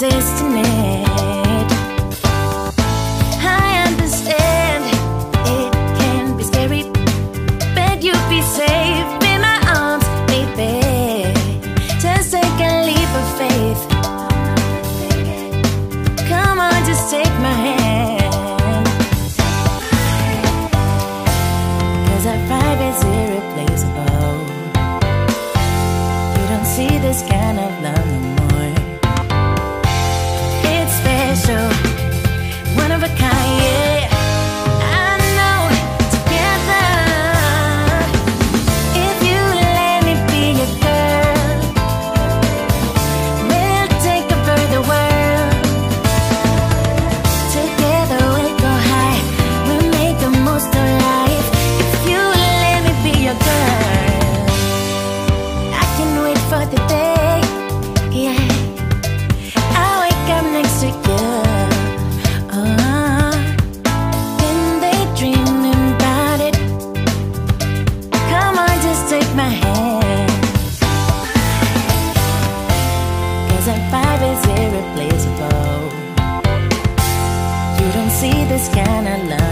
resisting it. I understand it can be scary, but you'd be safe in my arms, baby. Just take a leap of faith. Come on, just take my hand. Cause our vibe is irreplaceable. You don't see this kind of love no is irreplaceable. You don't see this kind of love.